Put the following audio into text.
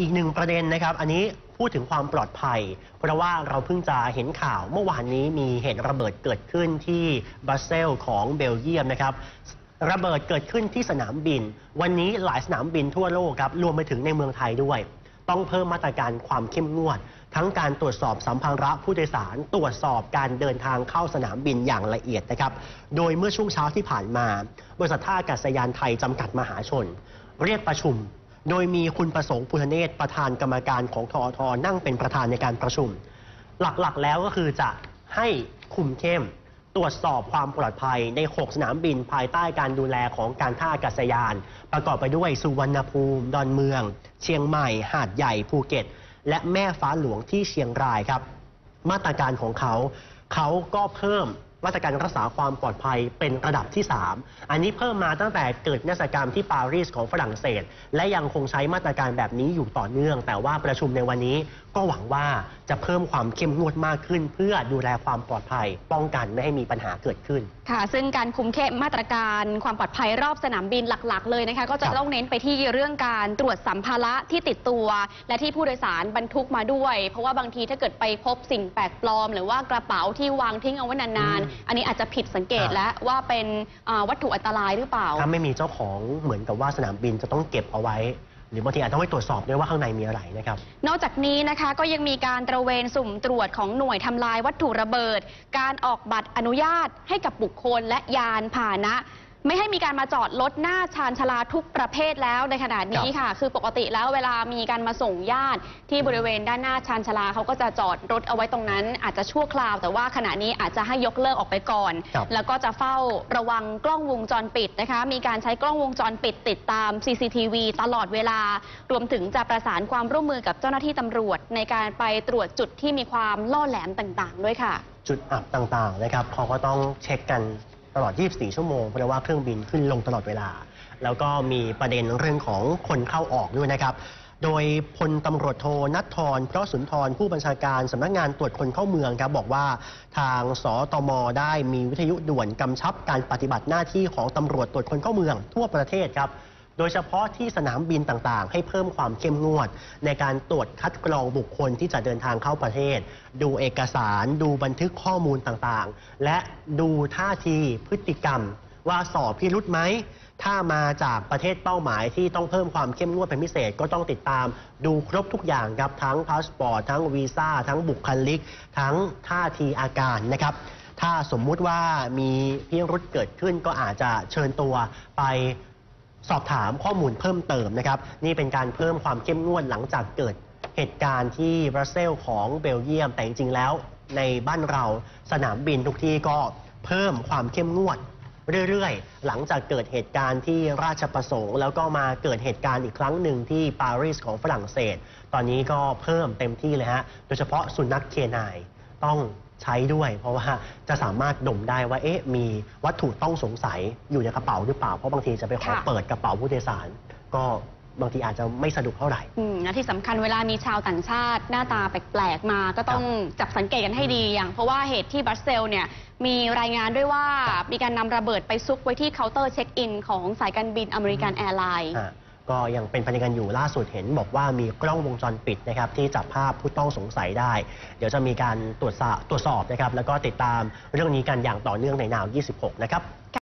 อีกหนึ่งประเด็นนะครับ อันนี้พูดถึงความปลอดภัย เพราะว่าเราเพิ่งจะเห็นข่าวเมื่อวานนี้มีเหตุระเบิดเกิดขึ้นที่บรัสเซลของเบลเยียมนะครับระเบิดเกิดขึ้นที่สนามบิน วันนี้หลายสนามบินทั่วโลกครับรวมไปถึงในเมืองไทยด้วย ต้องเพิ่มมาตรการความเข้มงวด ทั้งการตรวจสอบสัมภาระผู้โดยสาร ตรวจสอบการเดินทางเข้าสนามบินอย่างละเอียดนะครับโดยเมื่อช่วงเช้าที่ผ่านมา บริษัทท่าอากาศยานไทยจำกัดมหาชน เรียกประชุม โดยมีคุณประสงค์พุทธเนศประธานกรรมการของทอทนั่งเป็นประธานในการประชุม หลักๆ แล้วก็คือจะให้คุมเข้ม ตรวจสอบความปลอดภัยใน 6 สนามบินภายใต้การดูแลของการท่าอากาศยาน ประกอบไปด้วยสุวรรณภูมิ ดอนเมือง เชียงใหม่ หาดใหญ่ภูเก็ต และแม่ฟ้าหลวงที่เชียงรายครับ มาตรการของเขาเขาก็เพิ่ม มาตรการรักษาความปลอดภัยเป็นระดับที่ 3 อันนี้เพิ่มมาตั้งแต่เกิดนิทรรศกรรมที่ปารีสของฝรั่งเศส และยังคงใช้มาตรการแบบนี้อยู่ต่อเนื่อง แต่ว่าประชุมในวันนี้ก็หวังว่าจะเพิ่มความเข้มงวดมากขึ้น เพื่อดูแลความปลอดภัย ป้องกันไม่ให้มีปัญหาเกิดขึ้น ค่ะ ซึ่งการคุมเข้มมาตรการความปลอดภัยรอบสนามบินหลัก ๆ เลยนะคะก็จะต้องเน้นไปที่เรื่องการตรวจสัมภาระที่ติดตัว และที่ผู้โดยสารบรรทุกมาด้วย เพราะว่าบางทีถ้าเกิดไปพบสิ่งแปลกปลอม หรือว่ากระเป๋าที่วางทิ้งเอาไว้นานอืมๆอันนี้อาจจะผิดสังเกตครับแล้วว่าเป็นอ่าวัตถุอันตรายหรือเปล่า ถ้าไม่มีเจ้าของเหมือนกับว่าสนามบินจะต้องเก็บเอาไว้ หรือบางทีอาจต้องไปตรวจสอบด้วยว่าข้างในมีอะไรนะครับ นอกจากนี้นะคะก็ยังมีการตระเวนสุ่มตรวจของหน่วยทำลายวัตถุระเบิด การออกบัตรอนุญาตให้กับบุคคลและยานพาหนะ ไม่ให้มีการมาจอดรถหน้าชานชาลาทุกประเภทแล้วในขณะนี้ค่ะ คือปกติแล้วเวลามีการมาส่งญาติที่บริเวณด้านหน้าชานชาลาเขาก็จะจอดรถเอาไว้ตรงนั้น อาจจะชั่วคราว แต่ว่าขณะนี้อาจจะให้ยกเลิกออกไปก่อนครับแล้วก็จะเฝ้าระวังกล้องวงจรปิดนะคะ มีการใช้กล้องวงจรปิดติดตาม CCTV ตลอดเวลา รวมถึงจะประสานความร่วมมือกับเจ้าหน้าที่ตำรวจ ในการไปตรวจจุดที่มีความล่อแหลมต่างๆ ด้วยค่ะ จุดอับต่างๆนะครับเขาก็ต้องเช็คกัน ตลอด 24 ชั่วโมงเพราะว่าเครื่องบินขึ้นลงตลอดเวลา แล้วก็มีประเด็นเรื่องของคนเข้าออกด้วยนะครับ โดยพลตำรวจโทนัทธรเพราะสุนทรผู้บัญชาการสำนักงานตรวจคนเข้าเมืองครับบอกว่าทางสตมได้มีวิทยุด่วนกำชับการปฏิบัติหน้าที่ของตำรวจตรวจคนเข้าเมืองทั่วประเทศครับ โดยเฉพาะที่สนามบินต่างๆ ให้เพิ่มความเข้มงวด ในการตรวจคัดกรองบุคคลที่จะเดินทางเข้าประเทศ ดูเอกสาร ดูบันทึกข้อมูลต่างๆ และดูท่าทีพฤติกรรม ว่าส่อพิรุธไหม ถ้ามาจากประเทศเป้าหมายที่ต้องเพิ่มความเข้มงวดเป็นพิเศษก็ต้องติดตาม ดูครบทุกอย่างครับทั้งพาสปอร์ตทั้งวีซ่าทั้งบุคลิก ทั้งท่าทีอาการนะครับถ้าสมมุติว่ามีพิรุธเกิดขึ้นก็อาจจะเชิญตัวไป สอบถามข้อมูลเพิ่มเติมนะครับ นี่เป็นการเพิ่มความเข้มงวดหลังจากเกิดเหตุการณ์ที่บรัสเซลของเบลเยียม แต่จริงๆแล้วในบ้านเราสนามบินทุกที่ก็เพิ่มความเข้มงวดเรื่อยๆ หลังจากเกิดเหตุการณ์ที่ราชประสงค์ แล้วก็มาเกิดเหตุการณ์อีกครั้งหนึ่งที่ปารีสของฝรั่งเศส ตอนนี้ก็เพิ่มเต็มที่เลยฮะ โดยเฉพาะสุนัข K-nine ต้อง ใช้ด้วย เพราะว่าจะสามารถดมได้ว่าเอ๊ะมีวัตถุต้องสงสัยอยู่ในกระเป๋าหรือเปล่า เพราะบางทีจะไปขอค่ะ เปิดกระเป๋าผู้โดยสาร ก็บางทีอาจจะไม่สะดวกเท่าไหร่ อืมและที่สำคัญเวลามีชาวต่างชาติ หน้าตาแปลกๆมาก็ต้องจับสังเกตกันให้ดีอย่าง เพราะว่าเหตุที่บรัสเซลส์เนี่ยมีรายงานด้วยว่ามีการนำระเบิดไปซุกไว้ที่เคาน์เตอร์เช็คอิน ของสายการบินอเมริกันแอร์ไลน์อะ ก็ยังเป็นพนักงานกันอยู่ล่าสุดเห็นบอกว่ามีกล้องวงจรปิดนะครับที่จับภาพผู้ต้องสงสัยได้ เดี๋ยวจะมีการตรวจสอบตรวจสอบนะครับแล้วก็ติดตามเรื่องนี้กันอย่างต่อเนื่องในนาว 26 นะครับ